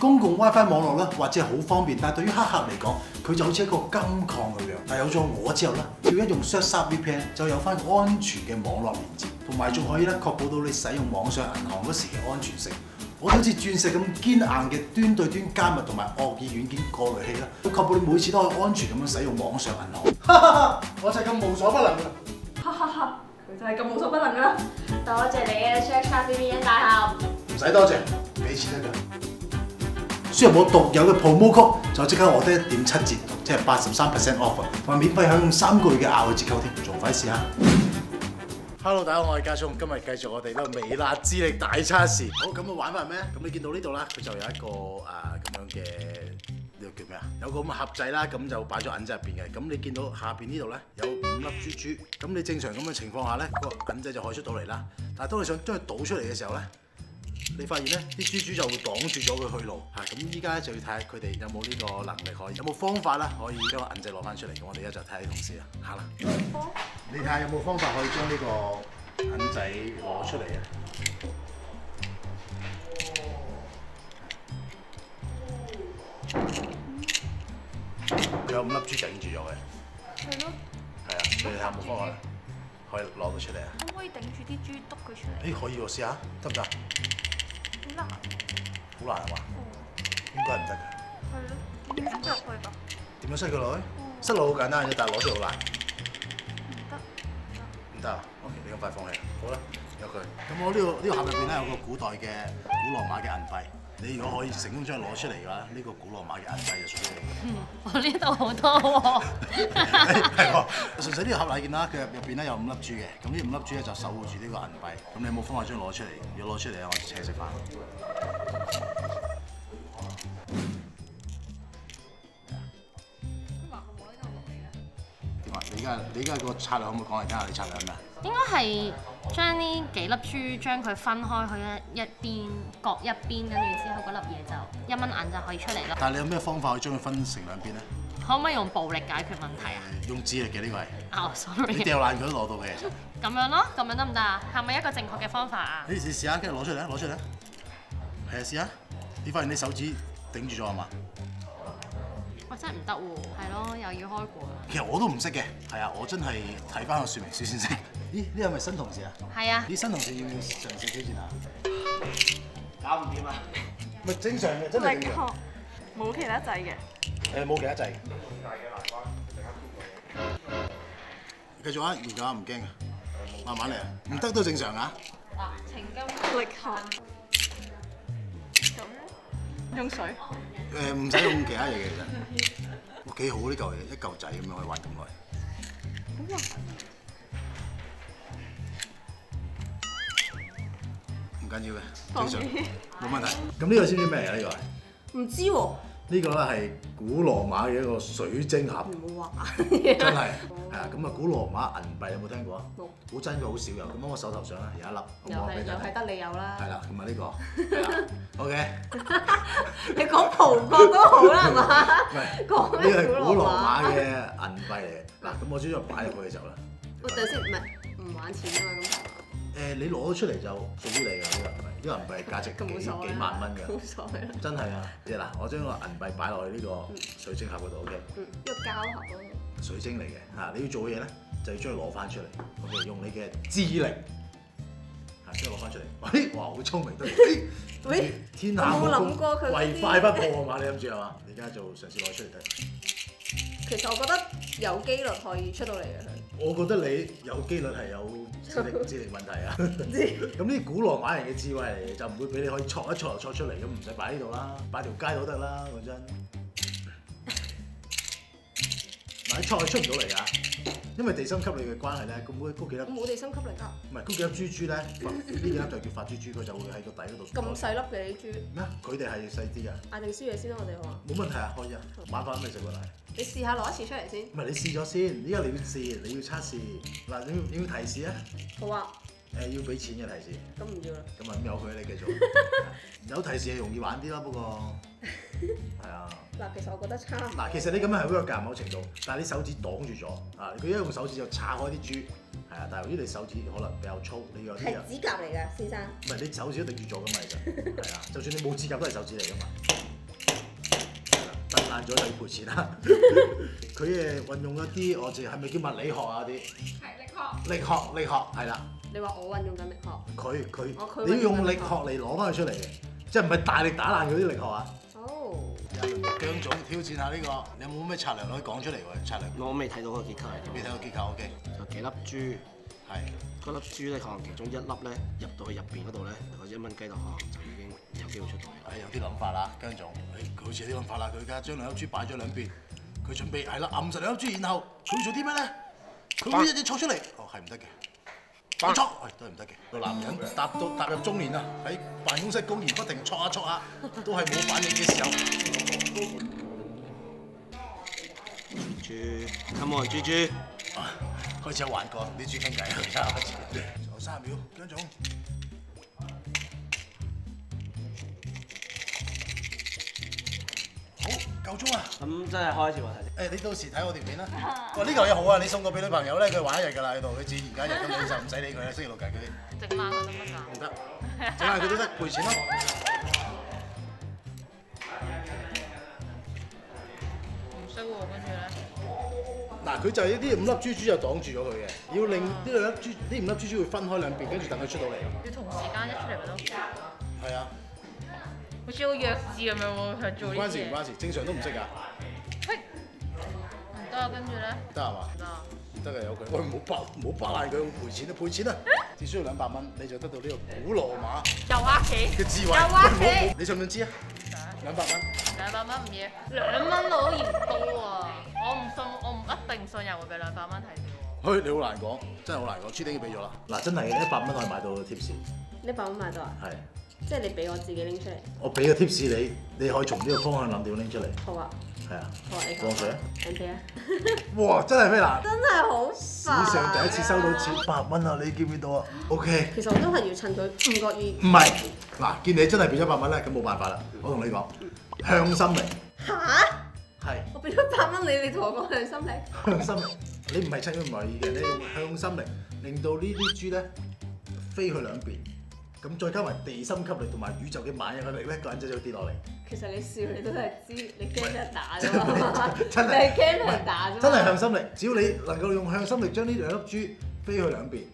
公共 WiFi 網絡咧，或者係好方便，但係對於黑客嚟講，佢就好似一個金礦咁樣。但係有咗我之後咧，只要一用 Surfshark VPN 就有翻安全嘅網絡連接，同埋仲可以咧確保到你使用網上銀行嗰時嘅安全性。我好似鑽石咁堅硬嘅端對端加密同埋惡意軟件過濾器啦，都確保你每次都可以安全咁樣使用網上銀行。哈哈哈！我就係咁無所不能㗎啦。哈哈哈，佢就係咁無所不能噶啦。多謝你嘅，Surfshark VPN 大俠。唔使多謝，俾錢得㗎。輸入我獨有嘅 promo code 就即刻獲得一點七折，即係八十三 percent off，同埋免費享用三個月嘅額外折扣添，仲快試下。Hello，大家好，我係家聰，今日繼續我哋呢個微辣之力大測試。好，咁嘅玩法係咩？咁你見到呢度啦，佢就有一個啊咁樣嘅呢個叫咩啊？有個咁嘅盒仔啦，咁就擺咗銀仔入邊嘅。咁你見到下邊呢度咧有五粒珠珠，咁你正常咁嘅情況下咧，個銀仔就可以出到嚟啦。但係當你想將佢倒出嚟嘅時候咧，你發現咧啲豬豬就會擋住咗佢去路嚇，咁依家就要睇下佢哋有冇呢個能力可以，有冇方法啦可以將個銀仔攞翻出嚟。咁我哋而家就睇下啲同事啦，嚇啦。你睇下有冇方法可以將呢個銀仔攞出嚟啊？佢有五粒珠頂住咗嘅，係咯，係啊，你睇下有冇方法可以攞到出嚟啊？可唔可以頂住啲珠篤佢出嚟？誒可以喎，試下得唔得？好難，好難係嘛？應該唔得㗎。係咯，點樣塞入去㗎？點樣塞佢落去？塞落好簡單嘅，但係攞出嚟好難。唔得，唔得啊！OK，你咁快放棄啊？好啦，有佢。咁我呢、個呢、個盒入邊咧有個古代嘅古羅馬嘅銀幣。你如果可以成功將佢攞出嚟嘅話，呢、個古羅馬嘅銀幣就屬於你嘅。我呢度好多喎。係喎，純粹呢個盒禮見啦，佢入入邊咧有五粒珠嘅。咁呢五粒珠咧就守護住呢個銀幣。咁你有冇方法將佢攞出嚟？如果攞出嚟咧，我就請你食飯。點啊？你而家你而家個策略可唔可以講嚟聽下？你策略係咩啊？應該係將呢幾粒珠將佢分開去一一邊各一邊，跟住之後嗰粒嘢就一蚊銀就可以出嚟咯。但係你有咩方法可以將佢分成兩邊咧？可唔可以用暴力解決問題啊？用智力嘅呢個係，哦，sorry，你掉爛佢都攞到嘅。咁樣咯，咁樣得唔得啊？係咪一個正確嘅方法啊？你試試下，跟住攞出嚟啊！攞出嚟啊！係啊，試下。你發現你手指頂住咗係嘛？我真係唔得喎，係咯，又要開罐。其實我都唔識嘅，係啊，我真係睇翻個說明書先識。咦？呢係咪新同事啊？係啊，啲新同事要唔要嘗試挑戰啊？搞唔掂啊！咪正常嘅，真係正常。冇其他掣嘅。誒冇其他掣。繼續啊！研究下唔驚啊，慢慢嚟啊！唔得都正常啊！情金力學。咁用水。誒唔使用其他嘢嘅其實，哇幾好呢嚿嘢，一嚿仔咁樣可以玩咁耐。唔緊要嘅，正常，冇問題。咁呢個知唔知咩嚟啊？呢個係唔知喎，呢個咧係古羅馬嘅一個水晶盒，唔好話。真係 係啊！咁啊，古羅馬銀幣有冇聽過啊？冇。好珍貴，好少有。咁我手頭上咧有一粒，又。係又係得你有啦。係啦，同埋呢個，OK。你講葡國都好啦，係嘛？唔係，講呢個係咩古羅馬馬嘅銀幣嚟嘅。嗱，咁我將佢擺入去嘅時候咧，喂，等先，唔係唔玩錢啊嘛，咁？誒你攞咗出嚟就屬於你㗎呢個銀幣，呢個銀幣係價值幾咁冇所謂啦幾萬蚊㗎，冇所謂啦。真係啊！即係嗱，我將個銀幣擺落去呢個水晶盒嗰度，OK，嗯，一個膠盒咯。水晶嚟嘅嚇，你要做嘅嘢咧就要將佢攞翻出嚟，OK，用你嘅智力嚇將佢攞翻出嚟。喂，哇，好聰明都，誒喂，天下冇諗過佢功，嗰啲唯快不破啊嘛！你諗住係嘛？你而家就嘗試攞出嚟睇。其實我覺得有機率可以出到嚟嘅佢。我覺得你有機率係有智力 智力問題啊！咁呢啲古羅馬人嘅智慧嚟嘅，就唔會俾你可以戳一戳就戳出嚟，咁唔使擺呢度啦，擺條街都得啦，講真。嗱，你戳係出唔到嚟啊，因為地心吸力嘅關係咧，咁嗰嗰幾粒我冇地心吸力㗎，唔係嗰幾粒珠珠咧，呢幾粒就叫發珠珠，佢就會喺個底嗰度。咁細粒嘅啲豬，咩啊？佢哋係細啲㗎，嗌定宵夜先啦，我哋話。冇問題啊，可以啊，晚飯都未食過嚟。你試下攞一次出嚟先。唔係你試咗先，依家你要試，你要測試。嗱，你要你要提示啊？好啊，誒要俾錢嘅提示。咁唔要啦。咁啊咁由佢你繼續。有提示係容易玩啲啦，不過 係啊。嗱，其實我覺得差唔多。嗱，其實你咁樣係 work 㗎某程度，但係你手指擋住咗啊！佢一用手指就叉開啲珠，係啊！但係由於你手指可能比較粗，你有啲係指甲嚟㗎，先生。唔係你手指都頂住咗㗎嘛，其實係啊！就算你冇指甲都係手指嚟㗎嘛。係啦，揼爛咗就要賠錢啦。佢誒運用一啲我哋係咪叫物理學啊啲？係力學。力學力學係啦，你話我運用緊力學。佢哦佢佢你要用力學嚟攞翻佢出嚟嘅，即係唔係大力打爛嗰啲力學啊？哦。姜總挑戰下呢個，你有冇咩策略可以講出嚟喎？策略我未睇到個結構係點，未睇到結構，OK，就幾粒珠，係。嗰粒珠咧可能其中一粒咧入到去入邊嗰度咧，或者一蚊雞度可能就已經有機會出到嚟有啲諗法啦，姜總，誒佢好似有啲諗法啦，佢而家將兩粒珠擺咗兩邊，佢準備係啦，揞實兩粒珠，然後佢會做啲咩咧？佢會一嘢戳出嚟，哦係唔得嘅，一戳，喂都係唔得嘅。個男人踏到踏入中年啦，喺辦公室公然不停戳下戳下，都係冇反應嘅時候，豬，come on，豬豬，啊開始有幻覺，啲豬傾偈啦，而家開始。仲有三秒，姜總。夠鐘啊。咁真係開始喎睇誒，你到時睇我條片啦。哇，呢嚿嘢好啊！你送個俾女朋友咧，佢玩一日㗎啦喺度，佢自然間日咁你就唔使理佢啦，星期六計嗰啲整爛佢得唔得㗎？唔得，整下佢都得，賠錢咯。唔識喎，跟住咧，嗱，佢就係呢啲五粒珠珠就擋住咗佢嘅，要令呢兩粒珠，呢五粒珠珠會分開兩邊，跟住等佢出到嚟。要同時間一出嚟咪得，係啊，好似好弱智咁樣喎，做呢啲嘢。關事唔關事，正常都唔識㗎，喂，唔得啊，跟住咧，得係嘛？得啊。唔得嘅有佢，喂唔好爆唔好爆爛佢，賠錢啊賠錢啊！只需要兩百蚊，你就得到呢個古羅馬又呃企，嘅智慧。又呃 你想唔想知啊？兩百蚊。兩百蚊唔要，兩蚊我都嫌多啊！我唔信，我唔一定信人會俾兩百蚊睇住嘿，你好難講，真係好難講，朱丁已經俾咗啦。嗱，真係，一百蚊可以買到貼士，一百蚊買到啊？係。即係你俾我自己拎出嚟。我俾個貼士你，你可以從呢個方向諗點拎出嚟，好啊，係啊。好啊，你講。放水啊 M P 啊！哇，真係咩難？真係好史。上第一次收到錢百蚊啊！你見唔見到啊？OK，其實我都係要趁佢唔覺意。唔係嗱，見你真係俾咗百蚊咧，咁冇辦法啦。我同你講，向心力嚇！係我俾咗百蚊你，你同我講向心力。向心力，你唔係趁佢唔為意嘅，你用向心力令到呢啲豬咧飛去兩邊，咁再加埋地心吸力同埋宇宙嘅萬有引力咧，個人仔就會跌落嚟。其實你笑你都係知，你驚俾人打啫嘛。真係 驚俾人打啫嘛。真係向心力，只要你能夠用向心力將呢兩粒珠飛去兩邊，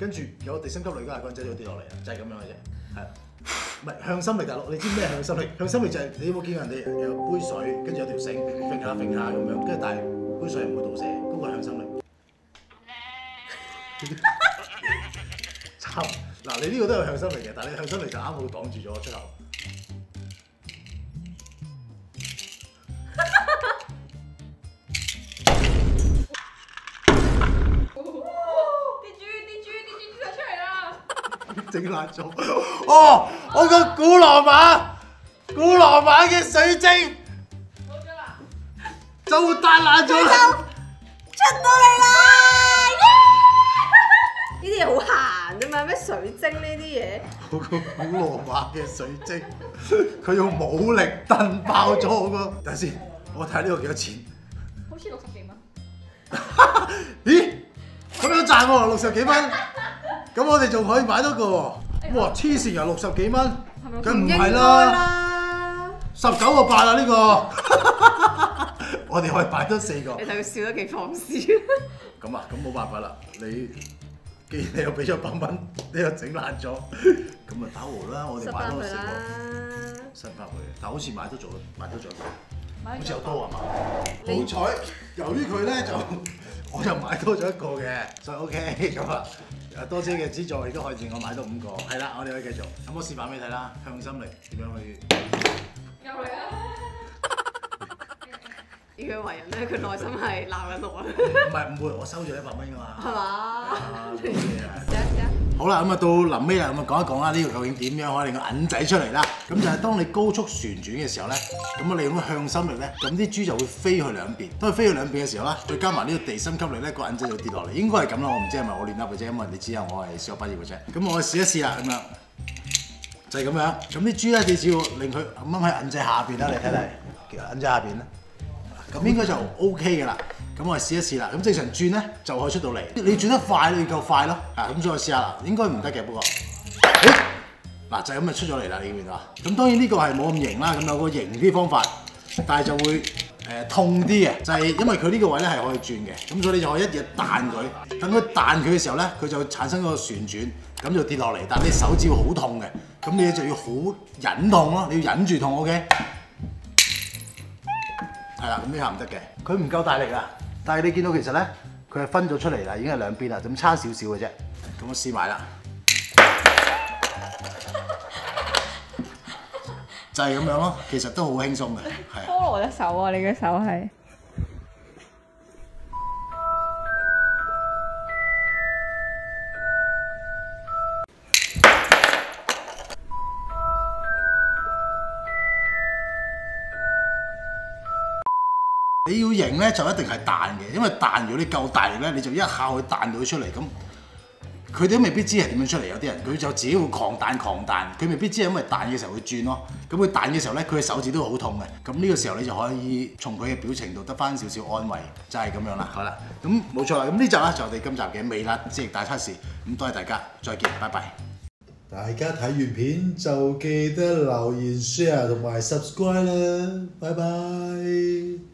跟住有地心吸力嗰下個人仔就會跌落嚟啊！就係咁樣嘅啫，係啊。唔係向心力，大佬，你知咩向心力？向心力就係你有冇見過人哋有杯水，跟住有條繩揈下揈下咁樣，跟住但係杯水係唔會倒瀉，嗰個係向心力。你呢個都有向心力嘅，但係你向心力就啱好擋住咗出口。就出嚟啦！整爛咗。哦，我個古羅馬，古羅馬嘅水晶冇咗啦！就彈爛咗啦。出到嚟啦！水晶呢啲嘢？好個古羅馬嘅水晶，佢用武力掟爆咗我個。等陣先，我睇下呢個幾多錢？好似六十幾蚊。咦，咁樣賺喎，六十幾蚊。咁我哋仲可以買多個喎。哇，黐線又六十幾蚊，梗唔係啦，十九個八啊呢個。我哋可以買多四個。你睇佢笑得幾放肆。咁啊，咁冇辦法啦。你既然你又俾咗百蚊，你又整爛咗，咁咪打和啦。我哋塞買多四個！新翻佢。但好似買多咗，買多咗個。好似又多啊嘛？好彩，由於佢咧就，我就買多咗一個嘅，所以 OK 咁啊。誒多謝嘅資助亦都可以令我買到五個，係啦，我哋可以繼續。咁我示範俾你睇啦，向心力點樣去？又嚟啦！以佢為人咧，佢內心係鬧緊我啊，唔係唔會，我收咗一百蚊噶嘛。係嘛？好啦，咁啊到臨尾啦，咁啊講一講啦，呢個究竟點樣可以令個銀仔出嚟啦？咁就係當你高速旋轉嘅時候咧，咁啊利用向心力咧，咁啲豬就會飛去兩邊。當佢飛去兩邊嘅時候啦，再加埋呢個地心吸力咧，個銀仔就跌落嚟。應該係咁啦，我唔知係咪我亂噏嘅啫，因為你知啊，我係小學畢業嘅啫。咁我試一試啦，咁樣就係咁樣。咁啲豬咧，你只要令佢咁啱喺銀仔下邊啦，你睇睇，其實銀仔下邊咧。咁應該就 O K 嘅啦。咁我哋試一試啦。咁正常轉咧就可以出到嚟。你轉得快你夠快咯。啊，咁再試下啦。應該唔得嘅，不過，嗱就係咁就出咗嚟啦。你見唔見到啊？咁當然呢個係冇咁型啦。咁有個型啲方法，但係就會誒、痛啲嘅，就係、因為佢呢個位咧係可以轉嘅。咁所以你就可以一嘢彈佢。等佢彈佢嘅時候咧，佢就產生個旋轉，咁就跌落嚟。但係你手指會好痛嘅。咁你就要好忍痛咯。你要忍住痛，OK？係啦，咁呢下唔得嘅，佢唔夠大力啊！但係你見到其實咧，佢係分咗出嚟啦，已經係兩邊啦，咁差少少嘅啫。咁我試埋啦，就係咁樣咯。其實都好輕鬆嘅，係。菠蘿隻手啊！你嘅手係。你要型咧就一定係彈嘅，因為彈如果你夠大力咧，你就一下可以彈到佢出嚟咁。佢哋都未必知係點樣出嚟，有啲人佢就自己會狂彈狂彈，佢未必知係因為彈嘅時候會轉咯。咁佢彈嘅時候咧，佢嘅手指都好痛嘅。咁呢個時候你就可以從佢嘅表情度得翻少少安慰，就係、是、咁樣啦。好啦，咁冇錯啦。咁呢集咧就我哋今集嘅微辣知識大測試。咁多謝大家，再見，拜拜。大家睇完片就記得留言、share 同埋 subscribe 啦，拜拜。